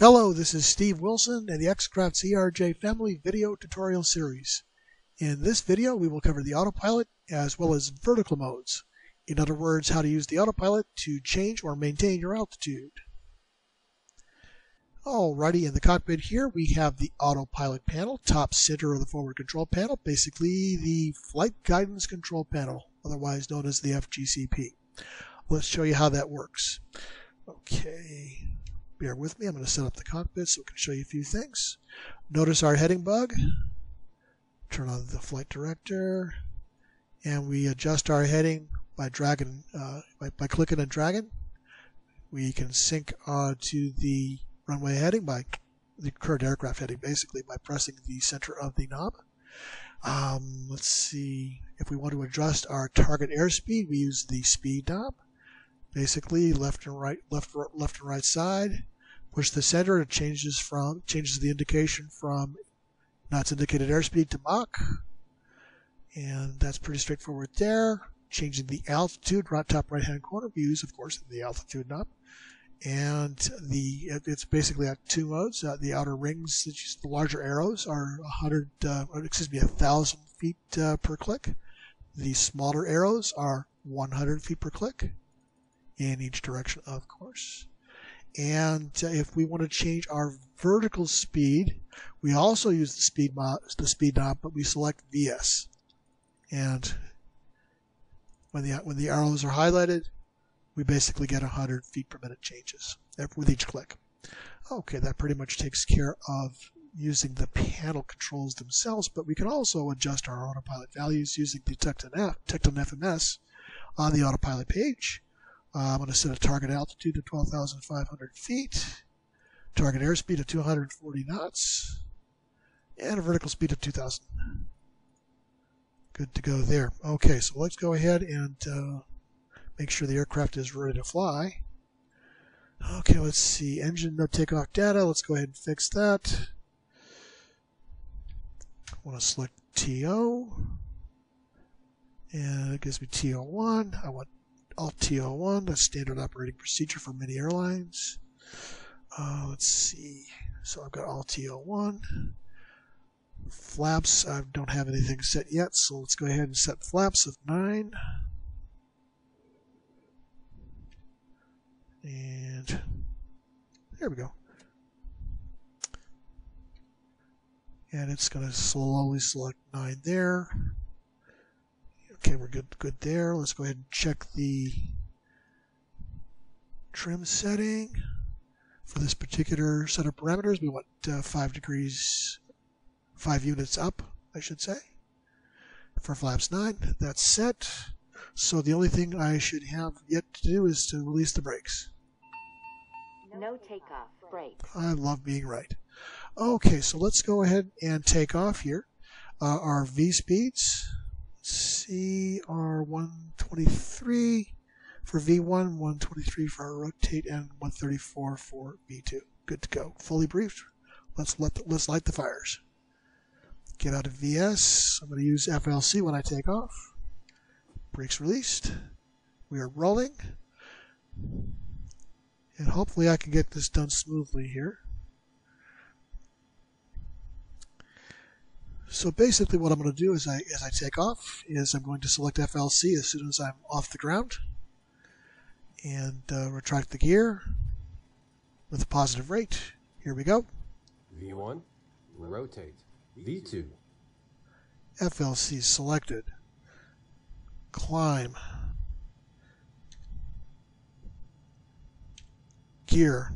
Hello, this is Steve Wilson and the X-Craft ERJ Family Video Tutorial Series. In this video, we will cover the autopilot as well as vertical modes. In other words, how to use the autopilot to change or maintain your altitude. Alrighty, in the cockpit here, we have the autopilot panel, top center of the forward control panel, basically the flight guidance control panel, otherwise known as the FGCP. Let's show you how that works. Bear with me. I'm going to set up the cockpit so I can show you a few things. Notice our heading bug. Turn on the flight director. And we adjust our heading by dragging, uh, by, by, clicking and dragging. We can sync uh, to the runway heading by the current aircraft heading, basically by pressing the center of the knob. Um, let's see, if we want to adjust our target airspeed, we use the speed knob basically left and right left left and right side push the center changes from changes the indication from knots indicated airspeed to Mach. And that's pretty straightforward there. Changing the altitude right top right hand corner views, of course the altitude knob. And the it's basically at two modes. Uh, the outer rings the larger arrows are 100 uh, excuse me a thousand feet uh, per click. The smaller arrows are 100 feet per click in each direction, of course. And uh, if we want to change our vertical speed, we also use the speed mod, the speed knob, but we select VS. And when the when the arrows are highlighted, we basically get 100 feet per minute changes with each click. Okay, that pretty much takes care of using the panel controls themselves, but we can also adjust our autopilot values using the Tekton, F, Tekton FMS on the autopilot page. Uh, I'm going to set a target altitude of 12,500 feet, target airspeed of 240 knots, and a vertical speed of 2,000. Good to go there. Okay, so let's go ahead and uh, make sure the aircraft is ready to fly. Okay, let's see. Engine no takeoff data. Let's go ahead and fix that. I want to select TO. And it gives me TO1. I want LTO1, that's standard operating procedure for many airlines. Uh, let's see. So I've got LTO1. Flaps, I don't have anything set yet, so let's go ahead and set flaps of 9. And there we go. And it's going to slowly select 9 there. Okay, we're good, good there. Let's go ahead and check the trim setting. For this particular set of parameters, we want uh, 5 degrees, 5 units up, I should say. For flaps 9, that's set. So the only thing I should have yet to do is to release the brakes. No takeoff, brakes. I love being right. Okay, so let's go ahead and take off here. Uh, our V speeds. CR123 for V1, 123 for our rotate, and 134 for V2. Good to go. Fully briefed. Let's let the, let's light the fires. Get out of VS. I'm going to use FLC when I take off. Brakes released. We are rolling. And hopefully I can get this done smoothly here. So basically what I'm going to do is I, as I take off is I'm going to select FLC as soon as I'm off the ground and uh, retract the gear with a positive rate. Here we go. V1, rotate. V2. FLC selected. Climb. Gear.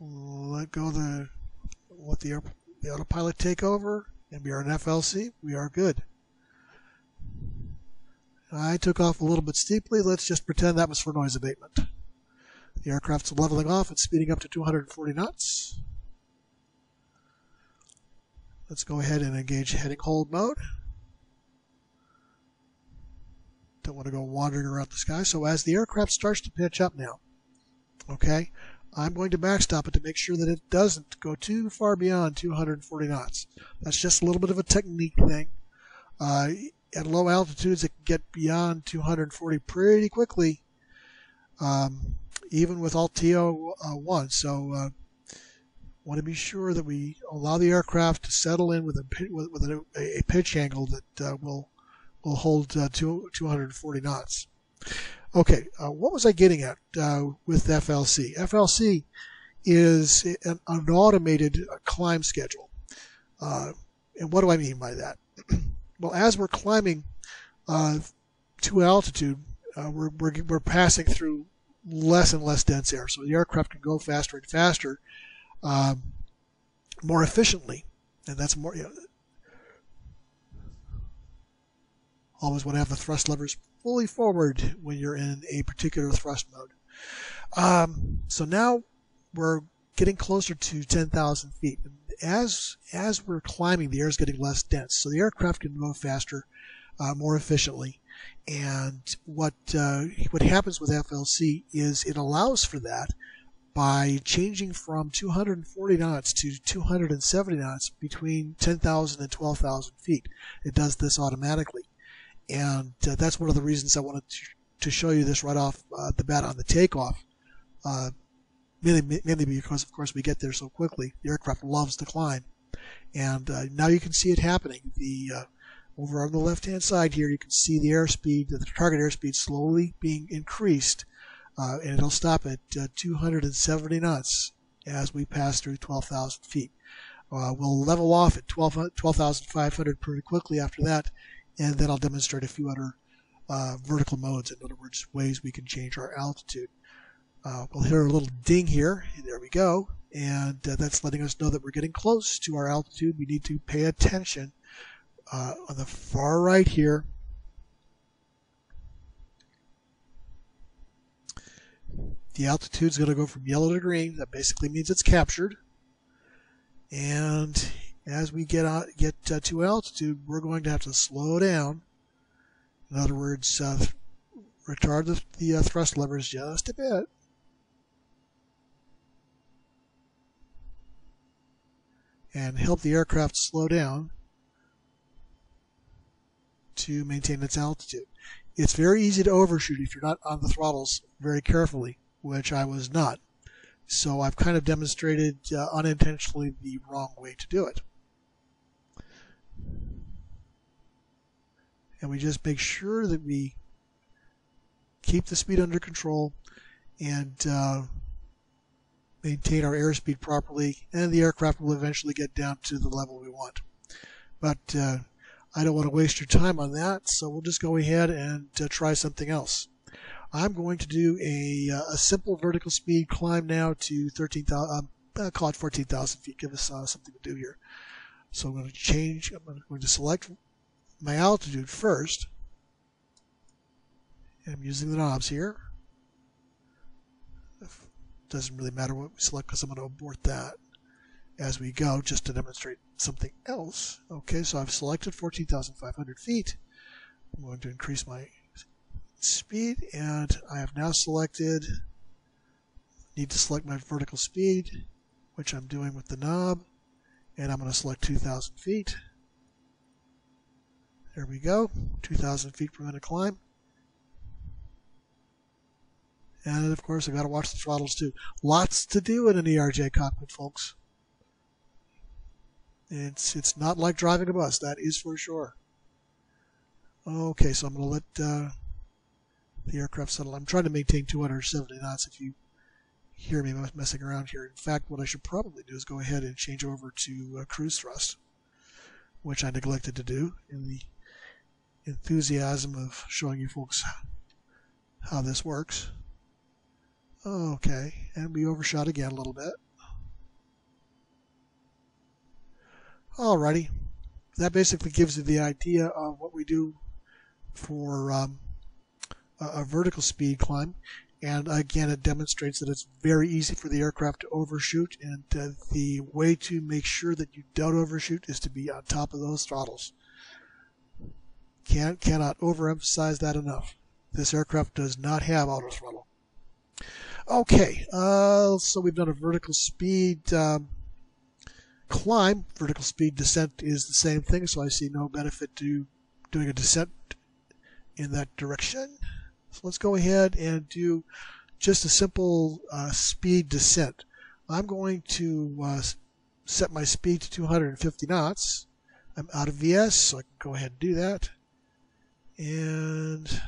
Let go the let the air the autopilot takeover, and we are an FLC, we are good. I took off a little bit steeply. Let's just pretend that was for noise abatement. The aircraft's leveling off and speeding up to 240 knots. Let's go ahead and engage heading hold mode. Don't want to go wandering around the sky. So as the aircraft starts to pitch up now, okay, I'm going to backstop it to make sure that it doesn't go too far beyond 240 knots. That's just a little bit of a technique thing. Uh, at low altitudes, it can get beyond 240 pretty quickly. Um, even with Altio uh, 1. So uh, want to be sure that we allow the aircraft to settle in with a with, with a, a, pitch angle that uh, will will hold uh, two, 240 knots. Okay, uh, what was I getting at uh, with FLC? FLC is an, an automated climb schedule. Uh, and what do I mean by that? well, as we're climbing to altitude, we're, we're, we're passing through less and less dense air. So the aircraft can go faster and faster um, more efficiently. And that's more, you know, always want to have the thrust levers fully forward when you're in a particular thrust mode. Um, so now we're getting closer to 10,000 feet. As as we're climbing, the air is getting less dense, so the aircraft can move faster, uh, more efficiently. And what uh, what happens with FLC is it allows for that by changing from 240 knots to 270 knots between 10,000 and 12,000 feet. It does this automatically. And uh, that's one of the reasons I wanted to, to show you this right off uh, the bat on the takeoff. Uh, mainly, mainly because, of course, we get there so quickly. The aircraft loves to climb. And uh, now you can see it happening. The uh, over on the left-hand side here, you can see the airspeed, the target airspeed slowly being increased uh, and it'll stop at uh, 270 knots as we pass through 12,000 feet. We'll level off at 12,500 12, pretty quickly after that, and then I'll demonstrate a few other uh, vertical modes, in other words, ways we can change our altitude. Uh, we'll hear a little ding here. There we go. And uh, that's letting us know that we're getting close to our altitude. We need to pay attention. on the far right here, The altitude is going to go from yellow to green. That basically means it's captured. And as we get out, get uh, to altitude, we're going to have to slow down. In other words, uh, retard the, the uh, thrust levers just a bit. And help the aircraft slow down to maintain its altitude. It's very easy to overshoot if you're not on the throttles very carefully which I was not. So I've kind of demonstrated uh, unintentionally the wrong way to do it. And we just make sure that we keep the speed under control and uh, maintain our airspeed properly, and the aircraft will eventually get down to the level we want. But uh, I don't want to waste your time on that, so we'll just go ahead and uh, try something else. I'm going to do a, uh, a simple vertical speed climb now to 13,000, um, uh, call it 14,000 feet. Give us uh, something to do here. So I'm going to change, I'm going to select my altitude first. I'm using the knobs here. Doesn't really matter what we select because I'm going to abort that as we go just to demonstrate something else. Okay, so I've selected 14,500 feet. I'm going to increase my speed and I have now selected need to select my vertical speed which I'm doing with the knob and I'm going to select 2,000 feet there we go. 2,000 feet per minute climb. And of course I've got to watch the throttles too. Lots to do in an ERJ cockpit folks. It's it's not like driving a bus that is for sure. Okay so I'm going to let uh, the aircraft settle. I'm trying to maintain 270 knots if you hear me messing around here. In fact, what I should probably do is go ahead and change over to uh, cruise thrust, which I neglected to do in the enthusiasm of showing you folks how this works. Okay, and we overshot again a little bit. Alrighty, that basically gives you the idea of what we do for um, a vertical speed climb. And again, it demonstrates that it's very easy for the aircraft to overshoot. And uh, the way to make sure that you don't overshoot is to be on top of those throttles. Can't, cannot overemphasize that enough. This aircraft does not have auto throttle. Okay, uh, so we've done a vertical speed um, climb. Vertical speed descent is the same thing, so I see no benefit to doing a descent in that direction. So let's go ahead and do just a simple uh, speed descent. I'm going to uh, set my speed to 250 knots. I'm out of VS, so I can go ahead and do that. And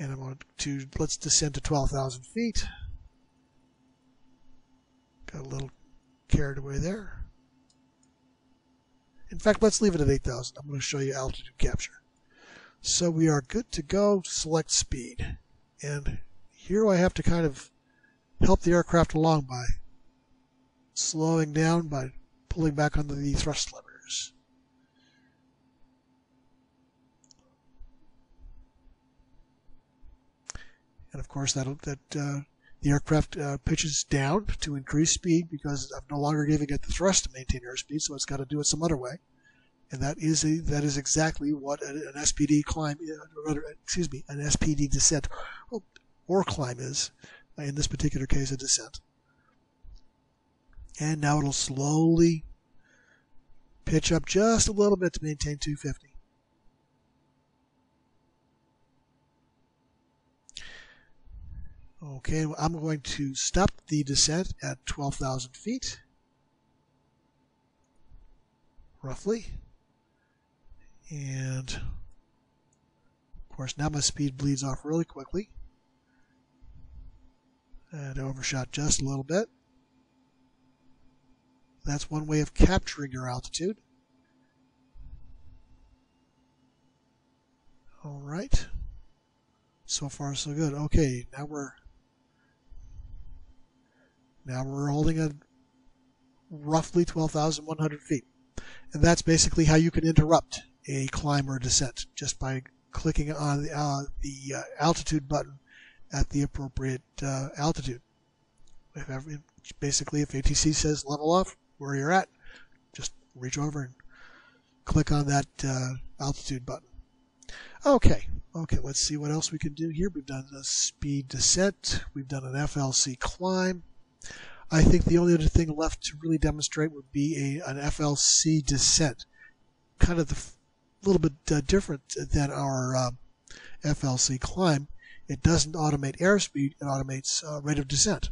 and I'm going to let's descend to 12,000 feet. Got a little carried away there. In fact, let's leave it at 8,000. I'm going to show you altitude capture. So we are good to go. Select speed. And here I have to kind of help the aircraft along by slowing down by pulling back on the thrust levers. And of course, that that uh, the aircraft uh, pitches down to increase speed because I'm no longer giving it the thrust to maintain airspeed, so it's got to do it some other way. And that is a, that is exactly what an SPD climb, uh, excuse me, an SPD descent or climb is. In this particular case, a descent. And now it'll slowly pitch up just a little bit to maintain 250. Okay, I'm going to stop the descent at 12,000 feet, roughly. And, of course, now my speed bleeds off really quickly. And I overshot just a little bit. That's one way of capturing your altitude. All right. So far, so good. Okay, now we're now we're holding at roughly 12,100 feet. And that's basically how you can interrupt a climb or descent, just by clicking on the, uh, the uh, altitude button at the appropriate uh, altitude. If every, basically, if ATC says level off where you're at, just reach over and click on that uh, altitude button. Okay, okay, let's see what else we can do here. We've done a speed descent, we've done an FLC climb. I think the only other thing left to really demonstrate would be a, an FLC descent. Kind of a little bit uh, different than our uh, FLC climb. It doesn't automate airspeed, it automates uh, rate of descent.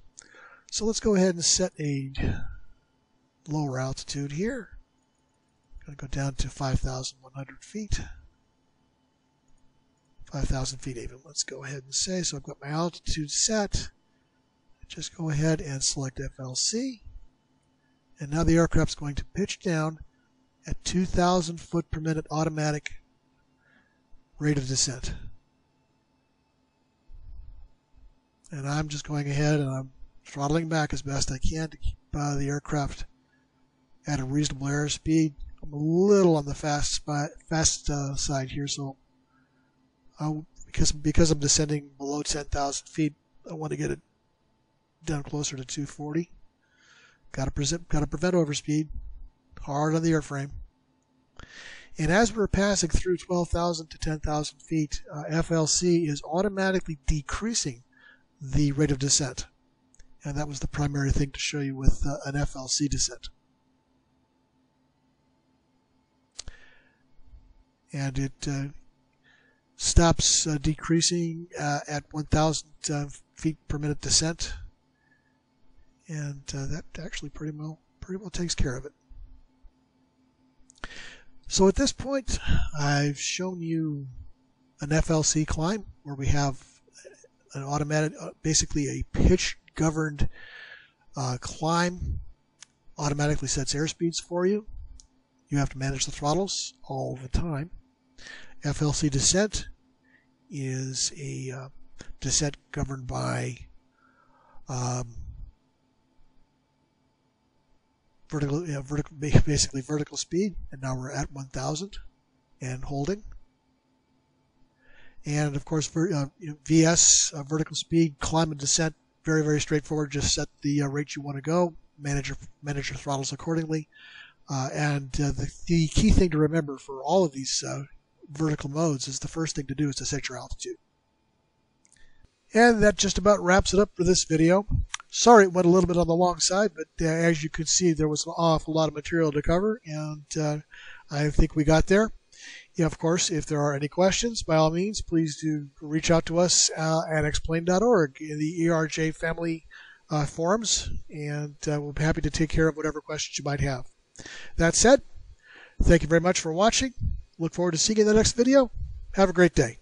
So let's go ahead and set a lower altitude here. I'm going to go down to 5,100 feet. 5,000 feet even. Let's go ahead and say, so I've got my altitude set just go ahead and select FLC. And now the aircraft's going to pitch down at 2,000 foot per minute automatic rate of descent. And I'm just going ahead and I'm throttling back as best I can to keep uh, the aircraft at a reasonable airspeed. I'm a little on the fast spot, fast uh, side here, so I'll, because because I'm descending below 10,000 feet, I want to get it down closer to 240. Got to present, got to prevent overspeed. Hard on the airframe. And as we're passing through 12,000 to 10,000 feet, uh, FLC is automatically decreasing the rate of descent. And that was the primary thing to show you with uh, an FLC descent. And it uh, stops uh, decreasing uh, at 1,000 uh, feet per minute descent and uh, that actually pretty well pretty well takes care of it. So at this point, I've shown you an FLC climb where we have an automatic, uh, basically a pitch governed uh, climb, automatically sets airspeeds for you. You have to manage the throttles all the time. FLC descent is a uh, descent governed by um, vertical, you know, vertical, basically vertical speed, and now we're at 1,000 and holding. And of course, for, uh, you know, VS uh, vertical speed, climb and descent, very very straightforward. Just set the uh, rate you want to go, manage your manage your throttles accordingly. Uh, and uh, the, the key thing to remember for all of these uh, vertical modes is the first thing to do is to set your altitude. And that just about wraps it up for this video. Sorry it went a little bit on the long side, but uh, as you can see, there was an awful lot of material to cover, and uh, I think we got there. Yeah, of course, if there are any questions, by all means, please do reach out to us uh, at x-plane.org in the ERJ family uh, forums, and uh, we'll be happy to take care of whatever questions you might have. That said, thank you very much for watching. Look forward to seeing you in the next video. Have a great day.